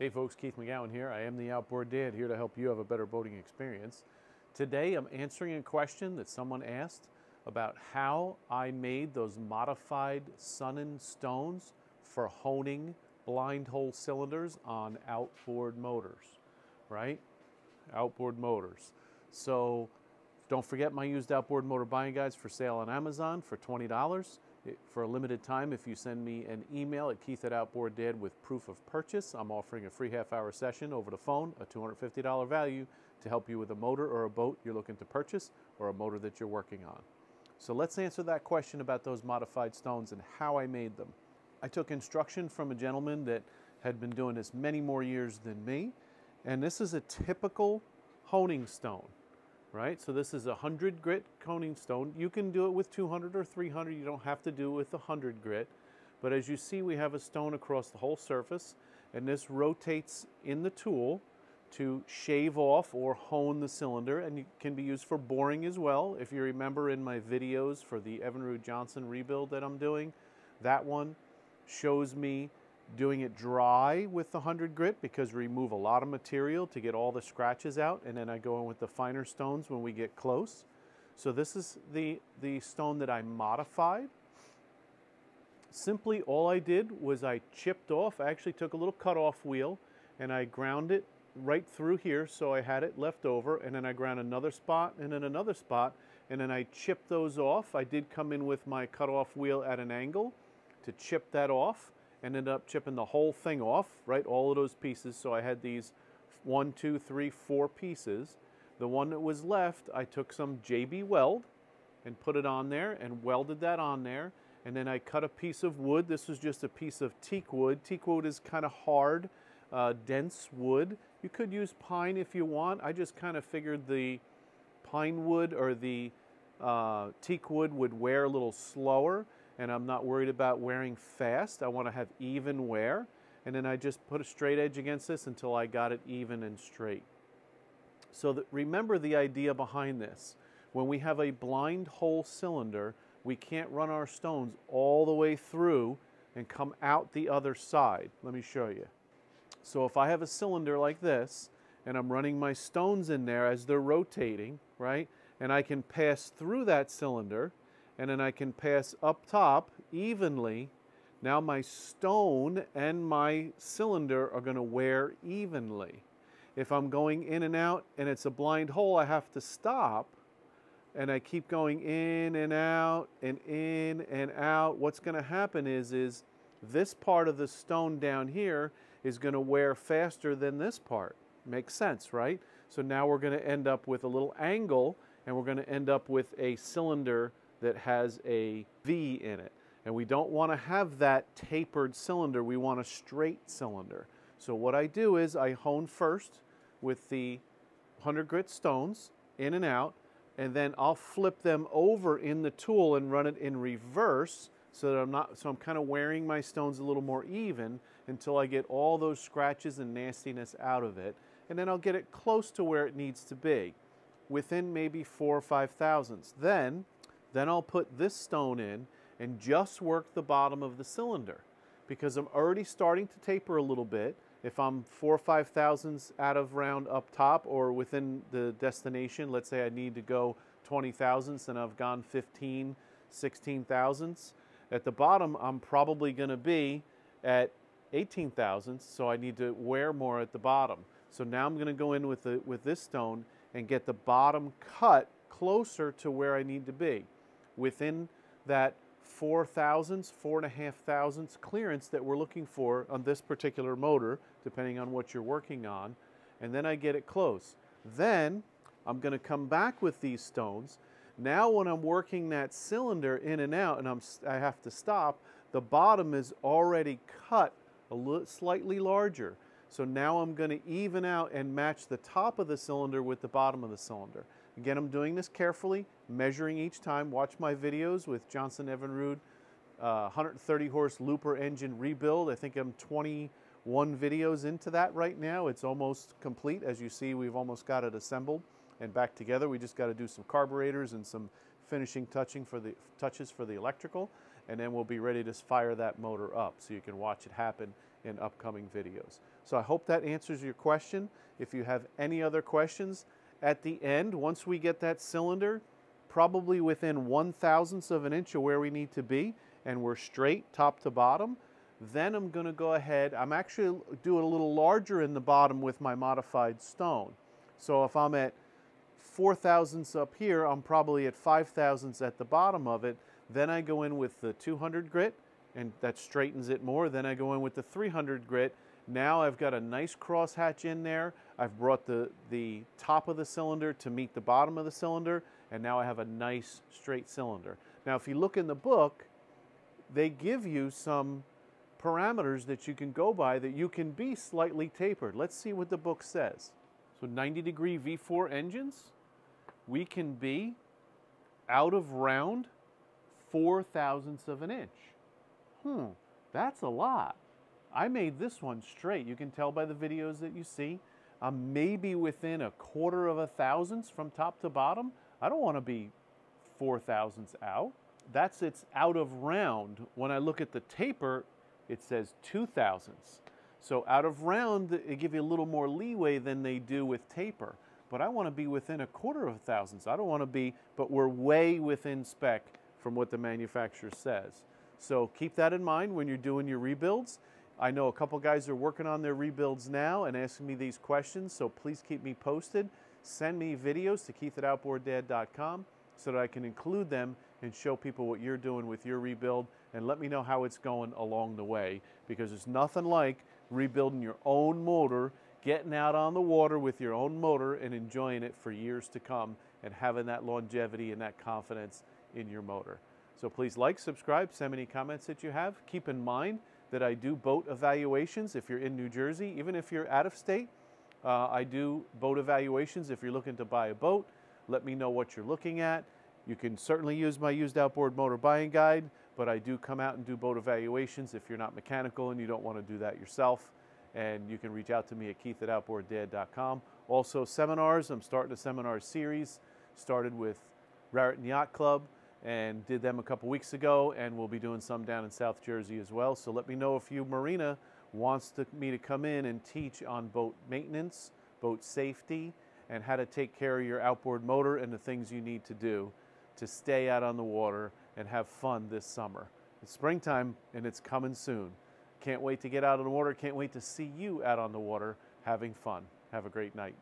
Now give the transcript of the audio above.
Hey folks, Keith McGowan here. I am the Outboard Dad here to help you have a better boating experience. Today I'm answering a question that someone asked about how I made those modified Sunnen stones for honing blind hole cylinders on outboard motors, right? Outboard motors. So don't forget my used outboard motor buying guides for sale on Amazon for $20 for a limited time, if you send me an email at keith at outboarddad with proof of purchase, I'm offering a free half hour session over the phone, a $250 value to help you with a motor or a boat you're looking to purchase or a motor that you're working on. So let's answer that question about those modified stones and how I made them. I took instruction from a gentleman that had been doing this many more years than me, and this is a typical honing stone right? So this is a 100 grit honing stone. You can do it with 200 or 300. You don't have to do it with 100 grit. But as you see, we have a stone across the whole surface, and this rotates in the tool to shave off or hone the cylinder, and it can be used for boring as well. If you remember in my videos for the Evinrude Johnson rebuild that I'm doing, that one shows me doing it dry with the 100 grit because we remove a lot of material to get all the scratches out and then I go in with the finer stones when we get close. So this is the, the stone that I modified. Simply all I did was I chipped off, I actually took a little cut-off wheel and I ground it right through here so I had it left over and then I ground another spot and then another spot and then I chipped those off. I did come in with my cut-off wheel at an angle to chip that off ended up chipping the whole thing off, right? All of those pieces. So I had these one, two, three, four pieces. The one that was left, I took some JB Weld and put it on there and welded that on there. And then I cut a piece of wood. This was just a piece of teak wood. Teak wood is kind of hard, uh, dense wood. You could use pine if you want. I just kind of figured the pine wood or the uh, teak wood would wear a little slower and I'm not worried about wearing fast. I want to have even wear. And then I just put a straight edge against this until I got it even and straight. So remember the idea behind this. When we have a blind hole cylinder, we can't run our stones all the way through and come out the other side. Let me show you. So if I have a cylinder like this, and I'm running my stones in there as they're rotating, right? And I can pass through that cylinder, and then I can pass up top evenly. Now my stone and my cylinder are going to wear evenly. If I'm going in and out and it's a blind hole, I have to stop and I keep going in and out and in and out. What's going to happen is, is this part of the stone down here is going to wear faster than this part. Makes sense, right? So now we're going to end up with a little angle and we're going to end up with a cylinder that has a V in it. And we don't want to have that tapered cylinder. We want a straight cylinder. So what I do is I hone first with the 100 grit stones in and out, and then I'll flip them over in the tool and run it in reverse so that I'm not, so I'm kind of wearing my stones a little more even until I get all those scratches and nastiness out of it. And then I'll get it close to where it needs to be within maybe four or five thousandths. Then then I'll put this stone in and just work the bottom of the cylinder because I'm already starting to taper a little bit. If I'm four or five thousandths out of round up top or within the destination, let's say I need to go 20 thousandths and I've gone 15, 16 thousandths. At the bottom, I'm probably going to be at 18 thousandths, so I need to wear more at the bottom. So now I'm going to go in with, the, with this stone and get the bottom cut closer to where I need to be within that four thousandths, four and a half thousandths clearance that we're looking for on this particular motor, depending on what you're working on. And then I get it close. Then I'm going to come back with these stones. Now when I'm working that cylinder in and out and I'm, I have to stop, the bottom is already cut a little slightly larger. So now I'm going to even out and match the top of the cylinder with the bottom of the cylinder. Again, I'm doing this carefully, measuring each time. Watch my videos with Johnson Evinrude, uh, 130 horse looper engine rebuild. I think I'm 21 videos into that right now. It's almost complete. As you see, we've almost got it assembled and back together. We just got to do some carburetors and some finishing touching for the touches for the electrical, and then we'll be ready to fire that motor up so you can watch it happen in upcoming videos. So I hope that answers your question. If you have any other questions, at the end, once we get that cylinder, probably within one thousandths of an inch of where we need to be, and we're straight top to bottom, then I'm going to go ahead, I'm actually doing a little larger in the bottom with my modified stone. So if I'm at four thousandths up here, I'm probably at five thousandths at the bottom of it. Then I go in with the 200 grit, and that straightens it more. Then I go in with the 300 grit. Now I've got a nice crosshatch in there. I've brought the, the top of the cylinder to meet the bottom of the cylinder, and now I have a nice straight cylinder. Now if you look in the book, they give you some parameters that you can go by that you can be slightly tapered. Let's see what the book says. So 90 degree V4 engines, we can be out of round four thousandths of an inch. Hmm, that's a lot. I made this one straight. You can tell by the videos that you see. I'm maybe within a quarter of a thousandths from top to bottom. I don't want to be four thousandths out. That's its out of round. When I look at the taper, it says two thousandths. So out of round, they give you a little more leeway than they do with taper. But I want to be within a quarter of a thousandths. I don't want to be, but we're way within spec from what the manufacturer says. So keep that in mind when you're doing your rebuilds. I know a couple guys are working on their rebuilds now and asking me these questions, so please keep me posted. Send me videos to keith at outboarddad.com so that I can include them and show people what you're doing with your rebuild and let me know how it's going along the way because there's nothing like rebuilding your own motor, getting out on the water with your own motor and enjoying it for years to come and having that longevity and that confidence in your motor. So please like, subscribe, send me any comments that you have. Keep in mind that I do boat evaluations if you're in New Jersey, even if you're out of state. Uh, I do boat evaluations if you're looking to buy a boat. Let me know what you're looking at. You can certainly use my used outboard motor buying guide, but I do come out and do boat evaluations if you're not mechanical and you don't want to do that yourself. And you can reach out to me at keith at outboarddad.com. Also, seminars. I'm starting a seminar series. Started with Raritan Yacht Club and did them a couple weeks ago, and we'll be doing some down in South Jersey as well. So let me know if you, Marina, wants to, me to come in and teach on boat maintenance, boat safety, and how to take care of your outboard motor and the things you need to do to stay out on the water and have fun this summer. It's springtime and it's coming soon. Can't wait to get out on the water. Can't wait to see you out on the water having fun. Have a great night.